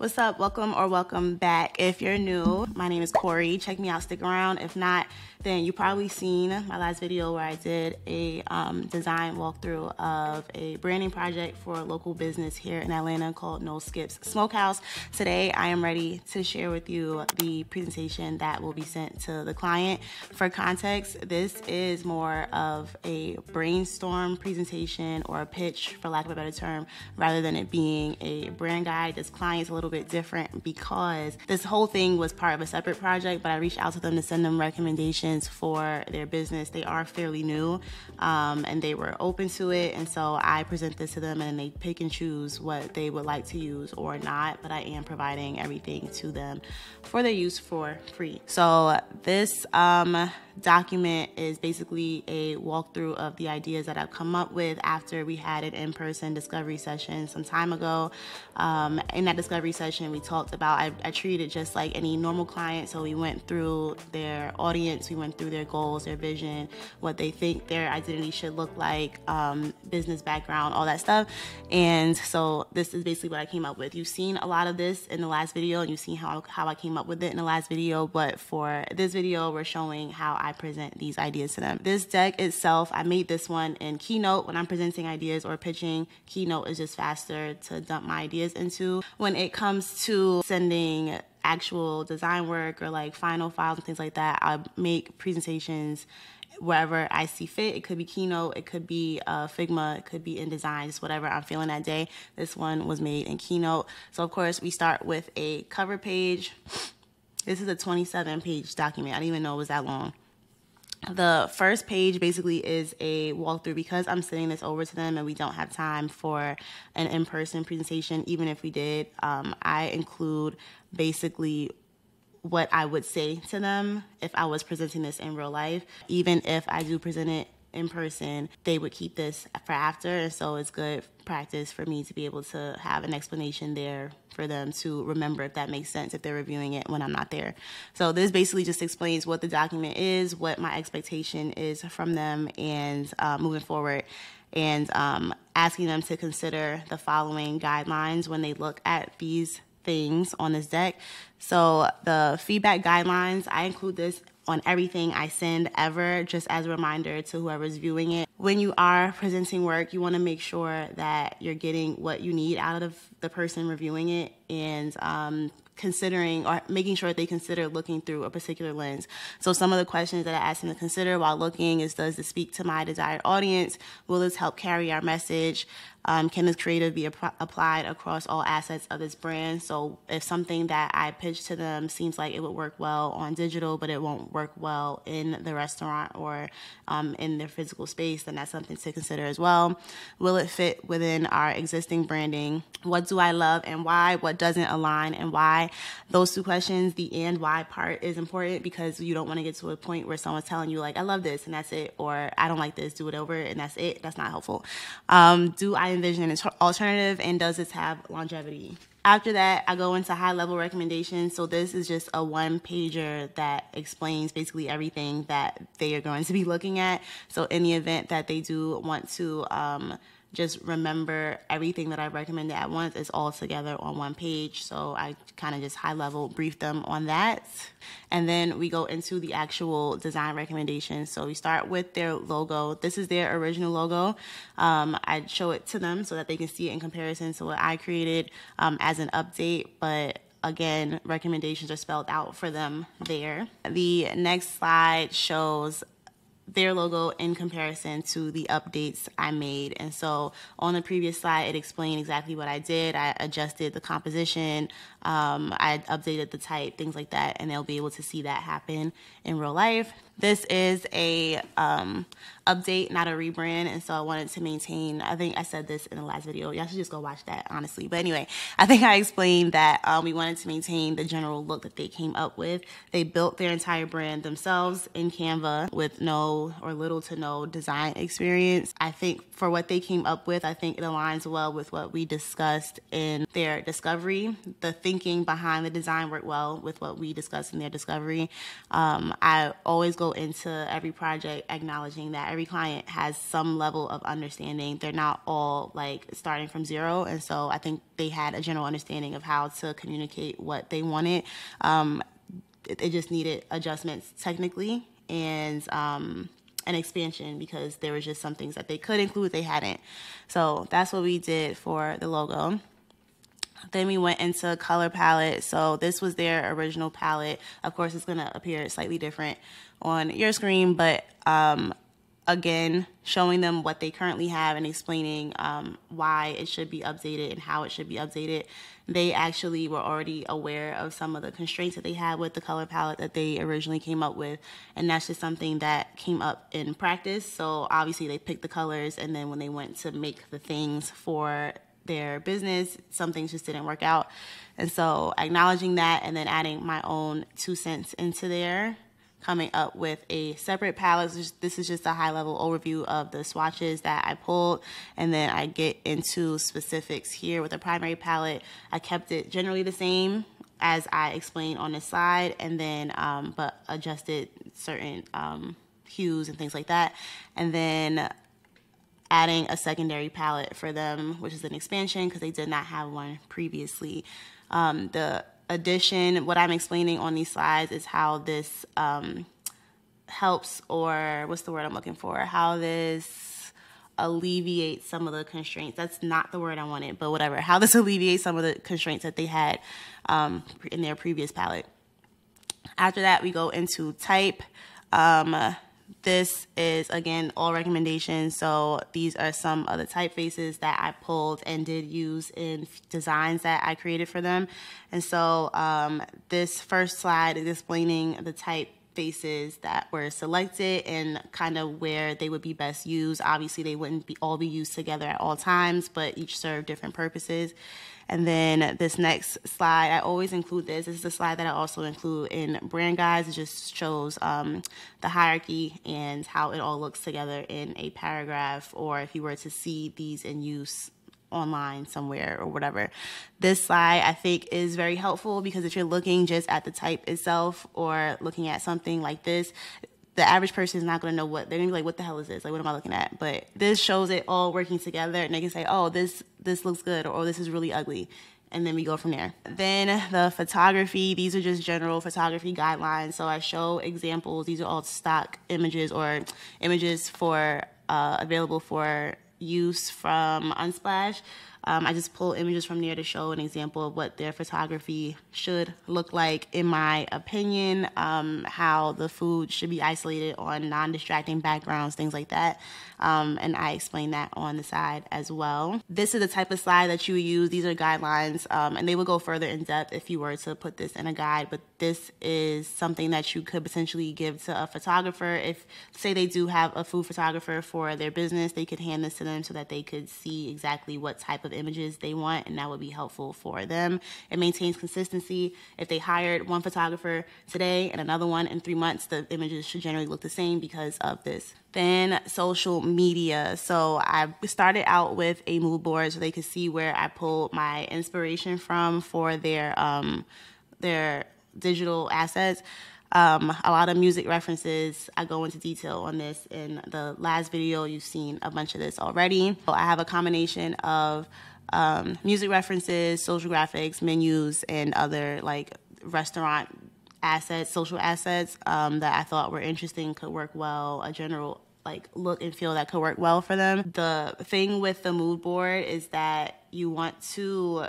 What's up? Welcome or welcome back. If you're new, my name is Qori. Check me out, stick around. If not, then you probably seen my last video where I did a um, design walkthrough of a branding project for a local business here in Atlanta called No Skips Smokehouse. Today, I am ready to share with you the presentation that will be sent to the client. For context, this is more of a brainstorm presentation or a pitch, for lack of a better term, rather than it being a brand guide. This client's a little little bit different because this whole thing was part of a separate project, but I reached out to them to send them recommendations for their business. They are fairly new um, and they were open to it. And so I present this to them and they pick and choose what they would like to use or not. But I am providing everything to them for their use for free. So this, um, document is basically a walkthrough of the ideas that I've come up with after we had an in-person discovery session some time ago. Um, in that discovery session, we talked about, I, I treated just like any normal client. So we went through their audience, we went through their goals, their vision, what they think their identity should look like, um, business background, all that stuff. And so this is basically what I came up with. You've seen a lot of this in the last video and you've seen how, how I came up with it in the last video. But for this video, we're showing how I present these ideas to them. This deck itself, I made this one in Keynote when I'm presenting ideas or pitching. Keynote is just faster to dump my ideas into. When it comes to sending actual design work or like final files and things like that, I make presentations wherever I see fit. It could be Keynote, it could be uh, Figma, it could be InDesign, just whatever I'm feeling that day. This one was made in Keynote. So of course we start with a cover page. This is a 27 page document. I didn't even know it was that long. The first page basically is a walkthrough because I'm sending this over to them and we don't have time for an in-person presentation. Even if we did, um, I include basically what I would say to them if I was presenting this in real life. Even if I do present it in person, they would keep this for after. And so it's good practice for me to be able to have an explanation there for them to remember if that makes sense if they're reviewing it when I'm not there. So this basically just explains what the document is, what my expectation is from them, and uh, moving forward. And um, asking them to consider the following guidelines when they look at these things on this deck. So the feedback guidelines, I include this on everything I send ever, just as a reminder to whoever's viewing it. When you are presenting work, you want to make sure that you're getting what you need out of the person reviewing it and um, considering or making sure that they consider looking through a particular lens. So some of the questions that I ask them to consider while looking is does this speak to my desired audience? Will this help carry our message? Um, can this creative be ap- applied across all assets of this brand? So if something that I pitch to them seems like it would work well on digital, but it won't work well in the restaurant or um, in their physical space, then that's something to consider as well. Will it fit within our existing branding? What do I love and why? What doesn't align and why? Those two questions, the and why part is important because you don't want to get to a point where someone's telling you like, I love this and that's it, or I don't like this, do it over and that's it. That's not helpful. Um, do I envision an alternative and does this have longevity? After that, I go into high level recommendations. So this is just a one pager that explains basically everything that they are going to be looking at. So in the event that they do want to um, just remember everything that I recommended at once is all together on one page. So I kind of just high level brief them on that. And then we go into the actual design recommendations. So we start with their logo. This is their original logo. Um, I show it to them so that they can see it in comparison to what I created um, as an update. But again, recommendations are spelled out for them there. The next slide shows their logo in comparison to the updates I made. And so on the previous slide, it explained exactly what I did. I adjusted the composition, um, I updated the type, things like that, and they'll be able to see that happen in real life. This is a um, update, not a rebrand, and so I wanted to maintain. I think I said this in the last video. Y'all should just go watch that, honestly. But anyway, I think I explained that um, we wanted to maintain the general look that they came up with. They built their entire brand themselves in Canva with no or little to no design experience. I think for what they came up with, I think it aligns well with what we discussed in their discovery. The thinking behind the design worked well with what we discussed in their discovery. Um, I always go into every project acknowledging that every client has some level of understanding. They're not all like starting from zero. And so I think they had a general understanding of how to communicate what they wanted. Um, it, just needed adjustments technically and um, an expansion because there was just some things that they could include they hadn't. So that's what we did for the logo. Then we went into color palette. So this was their original palette. Of course, it's going to appear slightly different on your screen, but um, again, showing them what they currently have and explaining um, why it should be updated and how it should be updated. They actually were already aware of some of the constraints that they had with the color palette that they originally came up with, and that's just something that came up in practice. So obviously, they picked the colors, and then when they went to make the things for their business, some things just didn't work out. And so acknowledging that and then adding my own two cents into there, coming up with a separate palette. This is just a high level overview of the swatches that I pulled. And then I get into specifics here with the primary palette. I kept it generally the same as I explained on the slide and then, um, but adjusted certain um, hues and things like that. And then adding a secondary palette for them, which is an expansion because they did not have one previously. Um, the addition, what I'm explaining on these slides is how this um, helps, or what's the word I'm looking for? How this alleviates some of the constraints. That's not the word I wanted, but whatever. How this alleviates some of the constraints that they had um, in their previous palette. After that, we go into type. Um, this is again all recommendations. So these are some of the typefaces that I pulled and did use in designs that I created for them. And so um, this first slide is explaining the typefaces that were selected and kind of where they would be best used. Obviously, they wouldn't be all be used together at all times, but each serve different purposes. And then this next slide, I always include this. This is a slide that I also include in brand guides. It just shows um, the hierarchy and how it all looks together in a paragraph, or if you were to see these in use online somewhere or whatever. This slide I think is very helpful because if you're looking just at the type itself or looking at something like this, the average person is not going to know what they're going to be like what the hell is this? Like what am i looking at? But this shows it all working together and they can say oh this this looks good or oh, this is really ugly and then we go from there. Then the photography these are just general photography guidelines. So i show examples. These are all stock images or images for uh, available for use from unsplash um, I just pull images from there to show an example of what their photography should look like, in my opinion, um, how the food should be isolated on non distracting backgrounds, things like that. Um, and I explain that on the side as well. This is the type of slide that you would use. These are guidelines, um, and they will go further in depth if you were to put this in a guide. But this is something that you could potentially give to a photographer. If, say, they do have a food photographer for their business, they could hand this to them so that they could see exactly what type of images they want, and that would be helpful for them. It maintains consistency. If they hired one photographer today and another one in three months, the images should generally look the same because of this then social media. So I started out with a mood board so they could see where I pulled my inspiration from for their um, their digital assets. Um, a lot of music references. I go into detail on this in the last video. You've seen a bunch of this already. So I have a combination of um, music references, social graphics, menus, and other like restaurant assets, social assets um, that I thought were interesting, could work well, a general like look and feel that could work well for them. The thing with the mood board is that you want to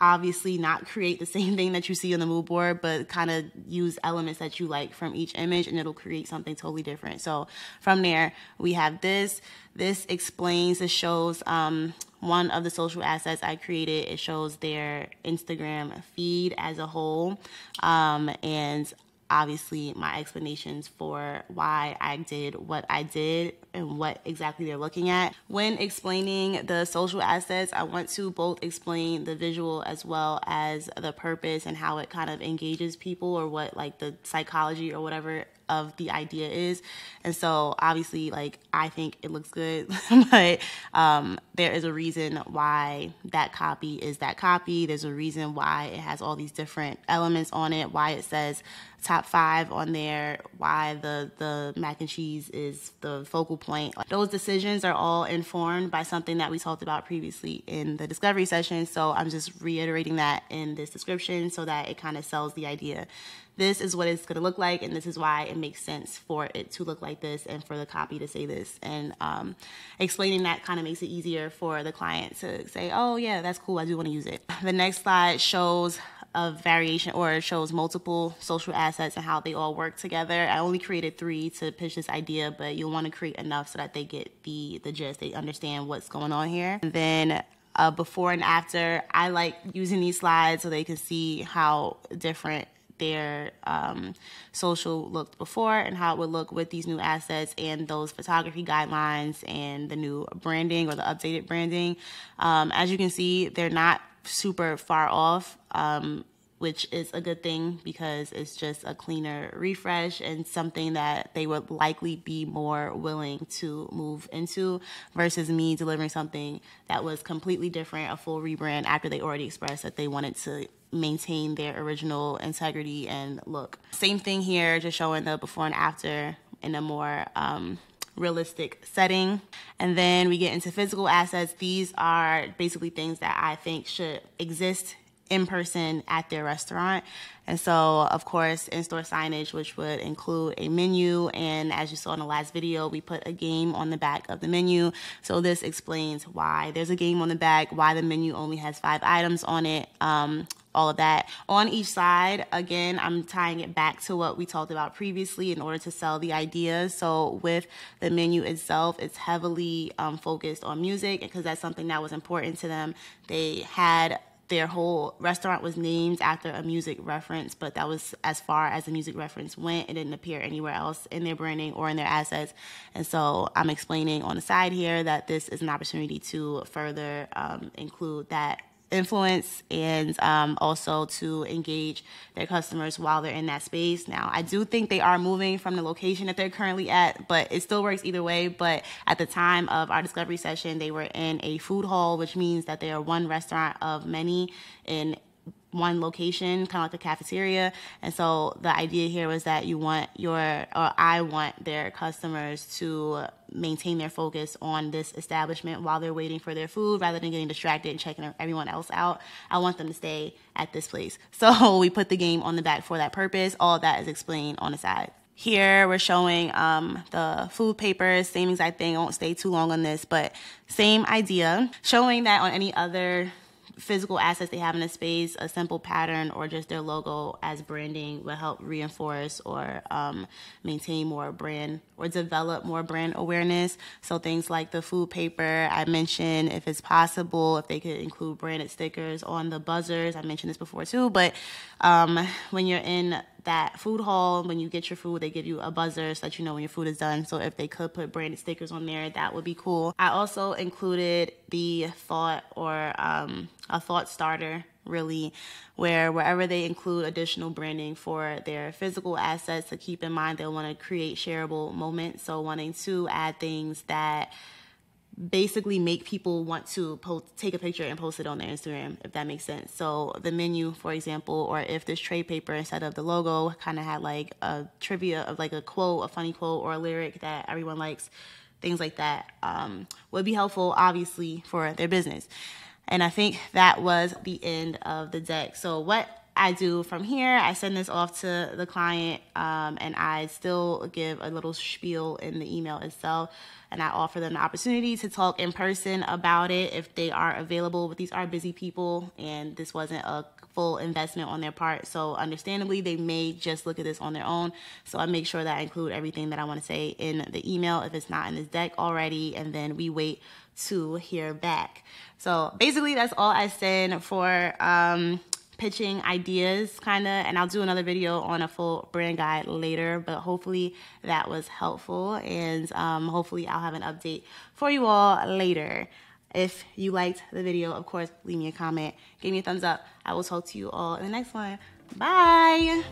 obviously not create the same thing that you see on the mood board, but kind of use elements that you like from each image and it'll create something totally different. So from there, we have this. This explains, this shows um, one of the social assets I created. It shows their Instagram feed as a whole. Um, and obviously my explanations for why I did what I did and what exactly they're looking at. When explaining the social assets, I want to both explain the visual as well as the purpose and how it kind of engages people or what like the psychology or whatever of the idea is. And so obviously like I think it looks good, but um, there is a reason why that copy is that copy. There's a reason why it has all these different elements on it, why it says top five on there, why the, the mac and cheese is the focal point. Those decisions are all informed by something that we talked about previously in the discovery session. So I'm just reiterating that in this description so that it kind of sells the idea. This is what it's going to look like, and this is why it makes sense for it to look like this and for the copy to say this. And um, explaining that kind of makes it easier for the client to say, oh, yeah, that's cool. I do want to use it. The next slide shows a variation or shows multiple social assets and how they all work together. I only created three to pitch this idea, but you'll want to create enough so that they get the, the gist, they understand what's going on here. And then uh, before and after, I like using these slides so they can see how different their um, social looked before and how it would look with these new assets and those photography guidelines and the new branding or the updated branding. Um, as you can see, they're not super far off, um, which is a good thing because it's just a cleaner refresh and something that they would likely be more willing to move into versus me delivering something that was completely different, a full rebrand after they already expressed that they wanted to maintain their original integrity and look. Same thing here, just showing the before and after in a more um, realistic setting. And then we get into physical assets. These are basically things that I think should exist in person at their restaurant. And so, of course, in store signage, which would include a menu. And as you saw in the last video, we put a game on the back of the menu. So, this explains why there's a game on the back, why the menu only has five items on it. Um, all of that. On each side, again, I'm tying it back to what we talked about previously in order to sell the idea. So with the menu itself, it's heavily um, focused on music because that's something that was important to them. They had their whole restaurant was named after a music reference, but that was as far as the music reference went. It didn't appear anywhere else in their branding or in their assets. And so I'm explaining on the side here that this is an opportunity to further um, include that influence and um, also to engage their customers while they're in that space. Now, I do think they are moving from the location that they're currently at, but it still works either way. But at the time of our discovery session, they were in a food hall, which means that they are one restaurant of many in one location, kind of like a cafeteria. And so the idea here was that you want your, or I want their customers to maintain their focus on this establishment while they're waiting for their food rather than getting distracted and checking everyone else out. I want them to stay at this place. So we put the game on the back for that purpose. All that is explained on the side. Here we're showing um, the food papers, same exact thing. I won't stay too long on this, but same idea. Showing that on any other physical assets they have in a space, a simple pattern or just their logo as branding will help reinforce or um, maintain more brand or develop more brand awareness. So things like the food paper, I mentioned if it's possible, if they could include branded stickers on the buzzers. I mentioned this before too, but um, when you're in that food hall, when you get your food, they give you a buzzer so that you know when your food is done. So if they could put branded stickers on there, that would be cool. I also included the thought or um, a thought starter really where wherever they include additional branding for their physical assets to keep in mind they'll want to create shareable moments so wanting to add things that basically make people want to post, take a picture and post it on their Instagram, if that makes sense. So the menu, for example, or if this trade paper instead of the logo kind of had like a trivia of like a quote, a funny quote, or a lyric that everyone likes, things like that um, would be helpful, obviously, for their business. And I think that was the end of the deck. So what I do from here, I send this off to the client um, and I still give a little spiel in the email itself and I offer them the opportunity to talk in person about it if they are available. But these are busy people and this wasn't a full investment on their part. So understandably, they may just look at this on their own. So I make sure that I include everything that I want to say in the email if it's not in this deck already. And then we wait to hear back. So basically, that's all I send for um, pitching ideas kind of and I'll do another video on a full brand guide later but hopefully that was helpful and um, hopefully I'll have an update for you all later. If you liked the video, of course, leave me a comment, give me a thumbs up. I will talk to you all in the next one. Bye!